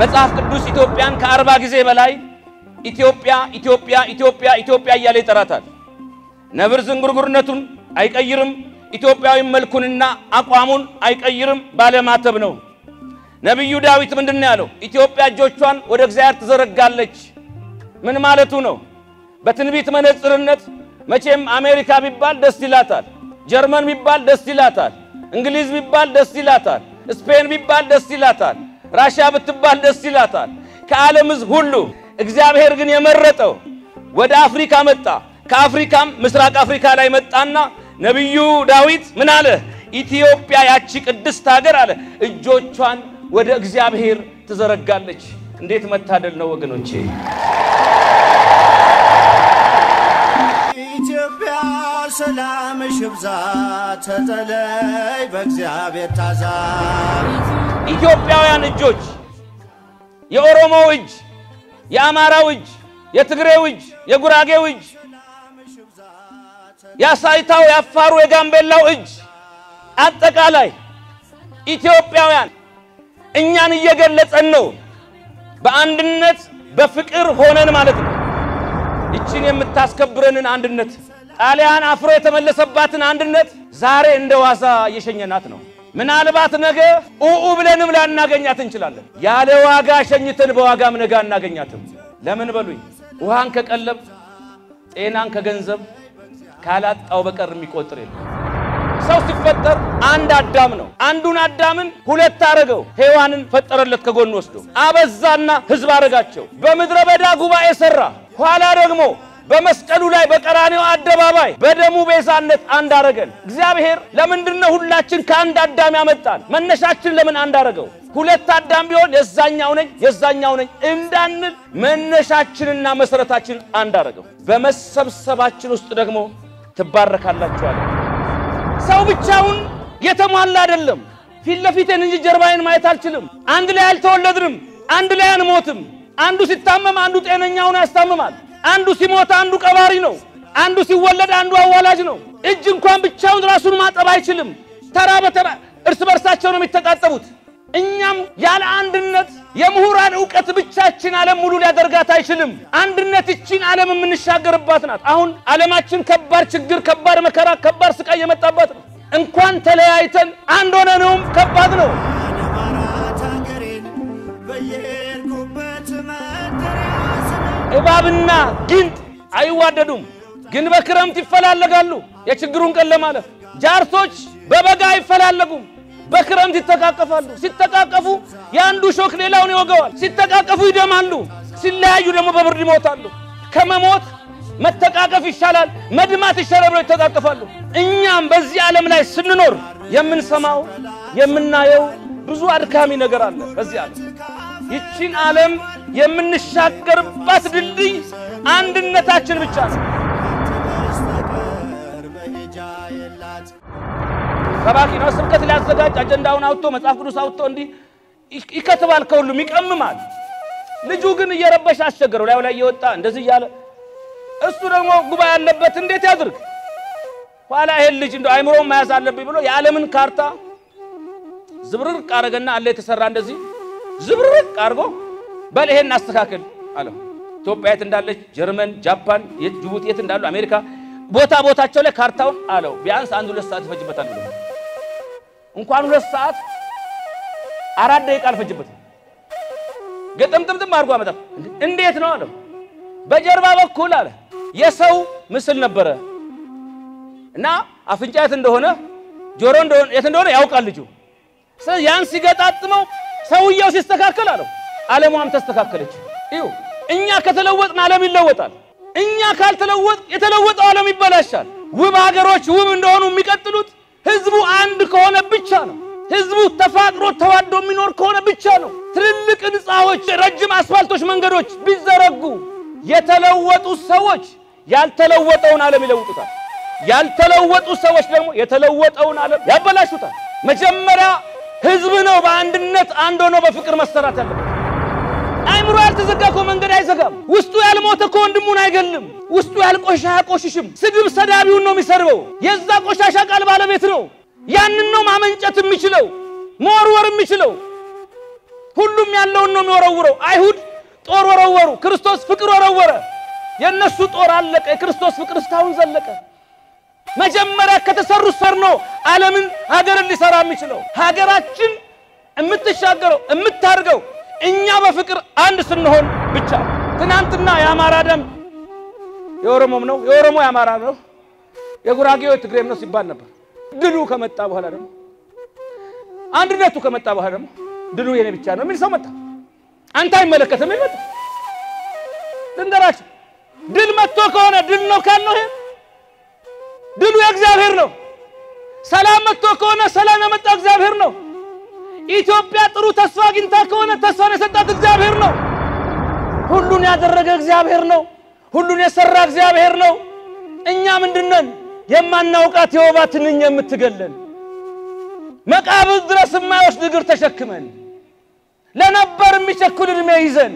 መጽሐፍ ቅዱስ ኢትዮጵያን ከአርባ ጊዜ በላይ ኢትዮጵያ ኢትዮጵያ ኢትዮጵያ ኢትዮጵያ እያለ ይጠራታል። ነብር ዝንጉርጉርነቱን አይቀይርም። ኢትዮጵያዊ መልኩንና አቋሙን አይቀይርም። ባለማተብ ነው። ነቢዩ ዳዊት ምንድን ነው ያለው? ኢትዮጵያ እጆቿን ወደ እግዚአብሔር ትዘረጋለች። ምን ማለቱ ነው? በትንቢት መነጽርነት መቼም አሜሪካ ቢባል ደስ ይላታል፣ ጀርመን ቢባል ደስ ይላታል፣ እንግሊዝ ቢባል ደስ ይላታል፣ ስፔን ቢባል ደስ ይላታል፣ ራሽያ ብትባል ደስ ይላታል። ከዓለም ሕዝብ ሁሉ እግዚአብሔር ግን የመረጠው ወደ አፍሪካ መጣ። ከአፍሪካም ምስራቅ አፍሪካ ላይ መጣና ነቢዩ ዳዊት ምን አለ? ኢትዮጵያ ያቺ ቅድስት ሀገር አለ እጆቿን ወደ እግዚአብሔር ትዘረጋለች። እንዴት መታደል ነው ወገኖቼ! ሰላምሽ ይብዛ፣ ተጠለይ በእግዚአብሔር ታዛ። ኢትዮጵያውያን እጆች፣ የኦሮሞው እጅ፣ የአማራው እጅ፣ የትግሬው እጅ፣ የጉራጌው እጅ፣ የአሳይታው፣ የአፋሩ፣ የጋምቤላው እጅ፣ አጠቃላይ ኢትዮጵያውያን እኛን እየገለጸን ነው። በአንድነት በፍቅር ሆነን ማለት ነው። ይችን የምታስከብረንን አንድነት ጣሊያን አፍሮ የተመለሰባትን አንድነት ዛሬ እንደ ዋዛ እየሸኘናት ነው። ምናልባት ነገ ኡኡ ብለንም ላናገኛት እንችላለን። ያለ ዋጋ ሸኝተን በዋጋም ነገ አናገኛትም። ለምን በሉኝ፣ ውሃን ከቀለብ ጤናን ከገንዘብ ካላጣው በቀር የሚቆጥር የለም። ሰው ሲፈጠር አንድ አዳም ነው። አንዱን አዳምን ሁለት አረገው። ሔዋንን ፈጠረለት ከጎን ወስዶ አበዛና ሕዝብ አረጋቸው። በምድረ በዳ ጉባኤ ሠራ። ኋላ ደግሞ በመስቀሉ ላይ በቀራኔው አደባባይ በደሙ ቤዛነት አንድ አረገን። እግዚአብሔር ለምንድን ነው ሁላችን ከአንድ አዳም ያመጣን? መነሻችን ለምን አንድ አረገው? ሁለት አዳም ቢሆን የዛኛው ነኝ የዛኛው ነኝ እንዳንል መነሻችንና መሰረታችን አንድ አረገው። በመሰብሰባችን ውስጥ ደግሞ ትባረካላችኋል። ሰው ብቻውን የተሟላ አይደለም። ፊት ለፊቴን እንጂ ጀርባዬን ማየት አልችልም። አንድ ላይ አልተወለድንም፣ አንድ ላይ አንሞትም። አንዱ ሲታመም አንዱ ጤነኛውን ያስታምማል። አንዱ ሲሞት አንዱ ቀባሪ ነው። አንዱ ሲወለድ አንዱ አዋላጅ ነው። እጅ እንኳን ብቻውን ራሱን ማጠብ አይችልም። ተራ በተራ እርስ በርሳቸው ነው የሚተቃጠቡት። እኛም ያለ አንድነት የምሁራን እውቀት ብቻችን ዓለም ሙሉ ሊያደርጋት አይችልም። አንድነት ይቺን ዓለም የምንሻገርባት ናት። አሁን ዓለማችን ከባድ ችግር፣ ከባድ መከራ፣ ከባድ ስቃይ የመጣባት ነው። እንኳን ተለያይተን አንድ ሆነነውም ከባድ ነው። እባብና ጊንጥ አይዋደዱም፣ ግን በክረምት ይፈላለጋሉ የችግሩን ቀን ለማለፍ። ጃርቶች በበጋ አይፈላለጉም፣ በክረምት ይተቃቀፋሉ። ሲተቃቀፉ የአንዱ ሾክ ሌላውን ይወገዋል። ሲተቃቀፉ ይደማሉ፣ ሲለያዩ ደግሞ በብርድ ይሞታሉ። ከመሞት መተቃቀፍ ይሻላል፣ መድማት ይሻላል ብለው ይተቃቀፋሉ። እኛም በዚህ ዓለም ላይ ስንኖር የምንሰማው የምናየው ብዙ አድካሚ ነገር አለ በዚህ ዓለም ይቺን ዓለም የምንሻገርባት ድልድይ አንድነታችን ብቻ ነው። ሰባኪ ነው፣ ስብከት ሊያዘጋጅ አጀንዳውን አውጥቶ መጽሐፍ ቅዱስ አውጥቶ እንዲህ ይከትባል፣ ከሁሉም ይቀምማል። ልጁ ግን እየረበሽ አስቸገረው፣ ላዩ ላይ እየወጣ እንደዚህ እያለ እሱ ደግሞ ጉባኤ ያለበት እንዴት ያድርግ? ኋላ ይሄን ልጅ እንደው አይምሮውን መያዝ አለብኝ ብሎ የዓለምን ካርታ ዝብርቅ አረገና አለ የተሰራ እንደዚህ ዝብርቅ አድርጎ በል ይሄን አስተካክል አለው። ኢትዮጵያ የት እንዳለች፣ ጀርመን፣ ጃፓን፣ ጅቡቲ የት እንዳሉ፣ አሜሪካ ቦታ ቦታቸው ላይ ካርታውን አለው። ቢያንስ አንድ ሁለት ሰዓት ይፈጅበታል ብሎ እንኳን ሁለት ሰዓት አራት ደቂቃ አልፈጅበትም። ግጥምጥምጥም አድርጎ አመጣ። እንዴት ነው አለው። በጀርባ በኩል አለ የሰው ምስል ነበረ እና አፍንጫ የት እንደሆነ ጆሮ የት እንደሆነ ያውቃል ልጁ። ስለዚህ ያን ሲገጣጥመው ሰውየው ሲስተካከል አለው ዓለሟም ተስተካከለች። እዩ እኛ ከተለወጥን ዓለም ይለወጣል። እኛ ካልተለወጥ የተለወጠው ዓለም ይበላሻል። ውብ ሀገሮች ውብ እንደሆኑ የሚቀጥሉት ህዝቡ አንድ ከሆነ ብቻ ነው። ህዝቡ ተፋቅሮ ተዋዶ የሚኖር ከሆነ ብቻ ነው። ትልልቅ ህንፃዎች፣ ረጅም አስፋልቶች፣ መንገዶች ቢዘረጉ የተለወጡ ሰዎች ያልተለወጠውን ዓለም ይለውጡታል። ያልተለወጡ ሰዎች ደግሞ የተለወጠውን ዓለም ያበላሹታል። መጀመሪያ ህዝብ ነው በአንድነት አንድ ሆኖ በፍቅር መሰራት ያለበት። አይምሮ ያልተዘጋ እኮ መንገድ አይዘጋም። ውስጡ ያልሞተ እኮ ወንድሙን አይገልም። ውስጡ ያልቆሻ አያቆሽሽም። ስድብ ሰዳቢውን ነው የሚሰርበው። የዛ ቆሻሻ ቃል ባለቤት ነው። ያንን ነው ማመንጨት የሚችለው መወርወር የሚችለው። ሁሉም ያለውን ነው የሚወረውረው። አይሁድ ጦር ወረወሩ፣ ክርስቶስ ፍቅር ወረወረ። የእነሱ ጦር አለቀ፣ የክርስቶስ ፍቅር እስካሁን ዘለቀ። መጀመሪያ ከተሰሩት ሰር ነው ዓለምን ሀገርን ሊሰራ የሚችለው። ሀገራችን የምትሻገረው የምታርገው እኛ በፍቅር አንድ ስንሆን ብቻ። ትናንትና የአማራ ደም የኦሮሞም ነው፣ የኦሮሞ የአማራ ነው፣ የጉራጌው የትግሬም ነው ሲባል ነበር። ድሉ ከመጣ በኋላ ደግሞ አንድነቱ ከመጣ በኋላ ደግሞ ድሉ የኔ ብቻ ነው የሚል ሰው መጣ። አንተ አይመለከትም የሚል ልንገራችሁ፣ ድል መጥቶ ከሆነ ድል ነው ካልነው ይሄ ድሉ የእግዚአብሔር ነው። ሰላም መጥቶ ከሆነ ሰላም የመጣው እግዚአብሔር ነው። ኢትዮጵያ ጥሩ ተስፋ አግኝታ ከሆነ ተስፋን የሰጣት እግዚአብሔር ነው። ሁሉን ያደረገ እግዚአብሔር ነው። ሁሉን የሰራ እግዚአብሔር ነው። እኛ ምንድነን? የማናውቃት የወባ ትንኝ የምትገለን መቃብር ድረስ የማይወስድ እግር ተሸክመን ለነበር የሚቸኩል ዕድሜ ይዘን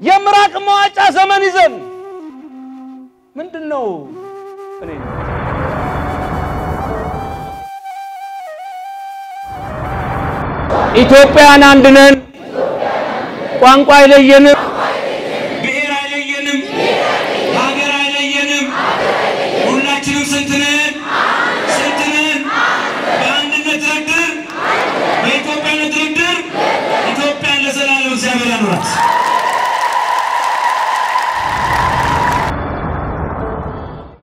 የምራቅ መዋጫ ዘመን ይዘን ምንድን ነው እኔ ኢትዮጵያን አንድ ነን፣ ቋንቋ አይለየንም፣